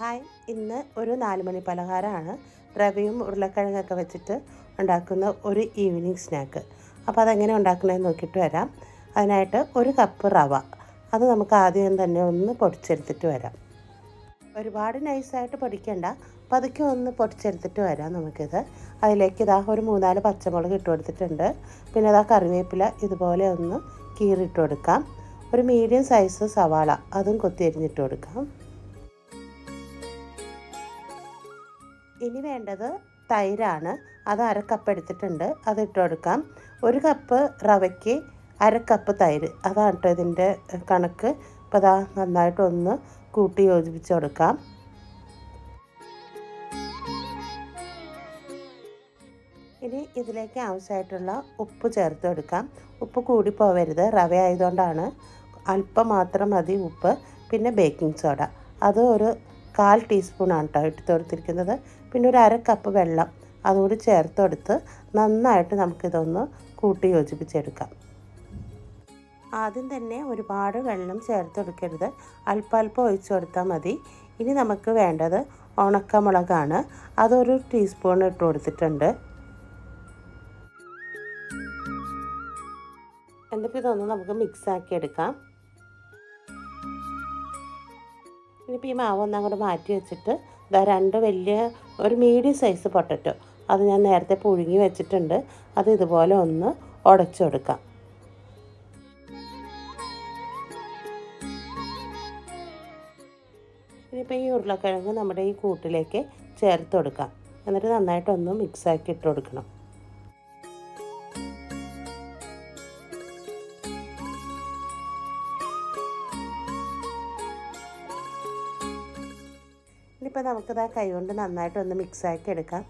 Hi. ഇന്ന് ഒരു നാലുമണി പലഹാരമാണ്. റവയും ഉരുളക്കിഴങ്ങൊക്കെ വെച്ചിട്ട് ഉണ്ടാക്കുന്ന ഒരു ഈവനിങ് സ്നാക്ക്. അപ്പോൾ അതെങ്ങനെ ഉണ്ടാക്കണമെന്ന് നോക്കിയിട്ട് വരാം. അതിനായിട്ട് ഒരു കപ്പ് റവ. അത് നമുക്ക് ആദ്യം തന്നെ ഒന്ന് പൊടിച്ചെടുത്തിട്ട് വരാം. ഒരുപാട് നൈസായിട്ട് പൊടിക്കണ്ട. പതുക്കെ ഒന്ന് പൊടിച്ചെടുത്തിട്ട് വരാം നമുക്കിത്. അതിലേക്ക് ഇതാ ഒരു മൂന്നാൽ പച്ചമുളക് ഇട്ട് കൊടുത്തിട്ടുണ്ട്. പിന്നെ ഇതാ കറിവേപ്പില ഇതുപോലെ ഒന്ന് കീറിയിട്ട് കൊടുക്കാം. ഒരു മീഡിയം സൈസ് സവാള അതും കൊത്തി അരിഞ്ഞിട്ട് കൊടുക്കാം. ഇനി വേണ്ടത് തൈരാണ്. അത് അരക്കപ്പ് കപ്പ് എടുത്തിട്ടുണ്ട്. അത് ഇട്ട് കൊടുക്കാം. ഒരു കപ്പ് റവയ്ക്ക് അരക്കപ്പ് കപ്പ് തൈര്. അതാണ് കേട്ടോ ഇതിന്റെ കണക്ക്. അപ്പോൾ അതാ നന്നായിട്ടൊന്ന് കൂട്ടി യോജിപ്പിച്ച് കൊടുക്കാം. ഇനി ഇതിലേക്ക് ആവശ്യമായിട്ടുള്ള ഉപ്പ് ചേർത്ത് കൊടുക്കാം. ഉപ്പ് കൂടി പോവരുത്. റവ ആയതുകൊണ്ടാണ്. അല്പം മാത്രം മതി ഉപ്പ്. പിന്നെ ബേക്കിംഗ് സോഡ. അത് ഒരു കാൽ ടീസ്പൂണാണ് കേട്ടോ ഇട്ട് കൊടുത്തിരിക്കുന്നത് പിന്നെ ഒരു അര കപ്പ് വെള്ളം അതുകൂടി ചേർത്തെടുത്ത് നന്നായിട്ട് നമുക്കിതൊന്ന് കൂട്ടി യോജിപ്പിച്ചെടുക്കാം ആദ്യം തന്നെ ഒരുപാട് വെള്ളം ചേർത്തെടുക്കരുത്. കൊടുക്കരുത് അല്പം അല്പം ഒഴിച്ചു കൊടുത്താൽ മതി. ഇനി നമുക്ക് വേണ്ടത് ഉണക്കമുളകാണ്. അതൊരു ടീസ്പൂൺ ഇട്ട് കൊടുത്തിട്ടുണ്ട്. എന്നിട്ട് ഇതൊന്ന് നമുക്ക് മിക്സ് ആക്കി എടുക്കാം. ഇനിയിപ്പോൾ ഈ മാവ് ഒന്ന് അങ്ങോട്ട് മാറ്റി വെച്ചിട്ട് ഇതാ രണ്ട് വലിയ ഒരു മീഡിയം സൈസ് പൊട്ടറ്റോ. അത് ഞാൻ നേരത്തെ പുഴുങ്ങി വെച്ചിട്ടുണ്ട്. അത് ഇതുപോലെ ഒന്ന് ഉടച്ചു കൊടുക്കാം. ഇനിയിപ്പോൾ ഈ ഉരുളക്കിഴങ്ങ് നമ്മുടെ ഈ കൂട്ടിലേക്ക് ചേർത്ത് കൊടുക്കാം. എന്നിട്ട് നന്നായിട്ടൊന്ന് മിക്സാക്കി ഇട്ട് കൊടുക്കണം. ഇനിയിപ്പോൾ നമുക്കിത് ആ കൈ കൊണ്ട് നന്നായിട്ടൊന്ന് മിക്സാക്കി എടുക്കാം.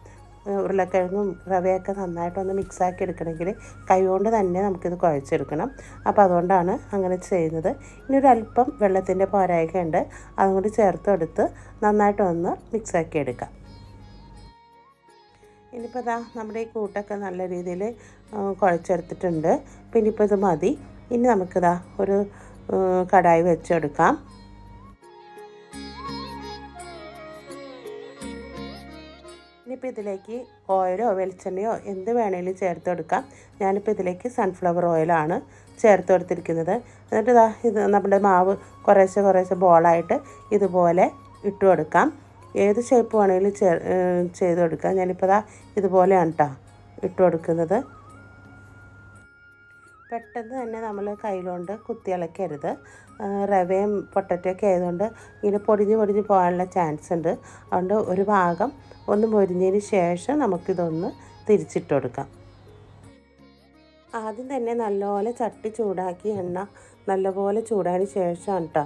ഉരുളക്കിഴങ്ങും റവയൊക്കെ നന്നായിട്ടൊന്ന് മിക്സാക്കി എടുക്കണമെങ്കിൽ കൈ കൊണ്ട് തന്നെ നമുക്കിത് കുഴച്ചെടുക്കണം. അപ്പോൾ അതുകൊണ്ടാണ് അങ്ങനെ ചെയ്യുന്നത്. ഇനി ഒരു അല്പം വെള്ളത്തിന്റെ പോരായ്ക ഉണ്ട്. അതും കൂടി ചേർത്തെടുത്ത് നന്നായിട്ടൊന്ന് മിക്സാക്കി എടുക്കാം. ഇനിയിപ്പോൾ ഇതാ നമ്മുടെ ഈ കൂട്ടൊക്കെ നല്ല രീതിയിൽ കുഴച്ചെടുത്തിട്ടുണ്ട്. പിന്നെ ഇപ്പോൾ ഇത് മതി. ഇനി നമുക്കിതാ ഒരു കടായി വെച്ചെടുക്കാം. ഇനിയിപ്പോൾ ഇതിലേക്ക് ഓയിലോ വെളിച്ചെണ്ണയോ എന്ത് വേണേലും ചേർത്ത് കൊടുക്കാം. ഞാനിപ്പോൾ ഇതിലേക്ക് സൺഫ്ലവർ ഓയിലാണ് ചേർത്ത് കൊടുത്തിരിക്കുന്നത്. എന്നിട്ട് ഇതാ ഇത് നമ്മുടെ മാവ് കുറേശ്ശെ കുറേശ്ശെ ബോളായിട്ട് ഇതുപോലെ ഇട്ട് കൊടുക്കാം. ഏത് ഷേപ്പ് വേണമെങ്കിലും ചെയ്ത് കൊടുക്കാം. ഞാനിപ്പോൾ ഇതാ ഇതുപോലെയാണ് കേട്ടോ ഇട്ട് കൊടുക്കുന്നത്. പെട്ടെന്ന് തന്നെ നമ്മൾ കയ്യിലുകൊണ്ട് കുത്തി ഇളക്കരുത്. റവയും പൊട്ടറ്റൊക്കെ ആയതുകൊണ്ട് ഇങ്ങനെ പൊടിഞ്ഞ് പൊടിഞ്ഞ് പോകാനുള്ള ചാൻസ് ഉണ്ട്. അതുകൊണ്ട് ഒരു ഭാഗം ഒന്ന് മൊരിഞ്ഞതിന് ശേഷം നമുക്കിതൊന്ന് തിരിച്ചിട്ട് കൊടുക്കാം. ആദ്യം തന്നെ നല്ലപോലെ ചട്ടി ചൂടാക്കി എണ്ണ നല്ലപോലെ ചൂടായതിന് ശേഷമാണ് കേട്ടോ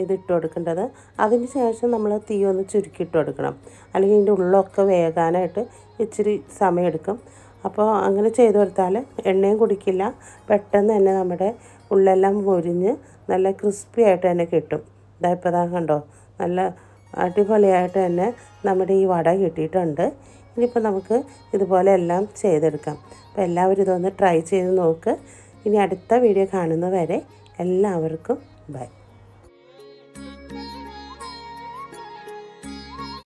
ഇതിട്ട് കൊടുക്കേണ്ടത്. അതിന് ശേഷം നമ്മൾ തീ ഒന്ന് ചുരുക്കിയിട്ട് കൊടുക്കണം. അല്ലെങ്കിൽ ഇതിന്റെ ഉള്ളൊക്കെ വേകാനായിട്ട് ഇച്ചിരി സമയമെടുക്കും. അപ്പോൾ അങ്ങനെ ചെയ്തു കൊടുത്താൽ എണ്ണയും കുടിക്കില്ല. പെട്ടെന്ന് തന്നെ നമ്മുടെ ഉള്ളെല്ലാം പൊരിഞ്ഞ് നല്ല ക്രിസ്പി ആയിട്ട് തന്നെ കിട്ടും. ഇതാ ഇപ്പോൾ ഇതാ കണ്ടോ നല്ല അടിപൊളിയായിട്ട് തന്നെ നമ്മുടെ ഈ വട കിട്ടിയിട്ടുണ്ട്. ഇനിയിപ്പോൾ നമുക്ക് ഇതുപോലെ എല്ലാം ചെയ്തെടുക്കാം. അപ്പോൾ എല്ലാവരും ഇതൊന്ന് ട്രൈ ചെയ്ത് നോക്ക്. ഇനി അടുത്ത വീഡിയോ കാണുന്നവരെ എല്ലാവർക്കും ബൈ.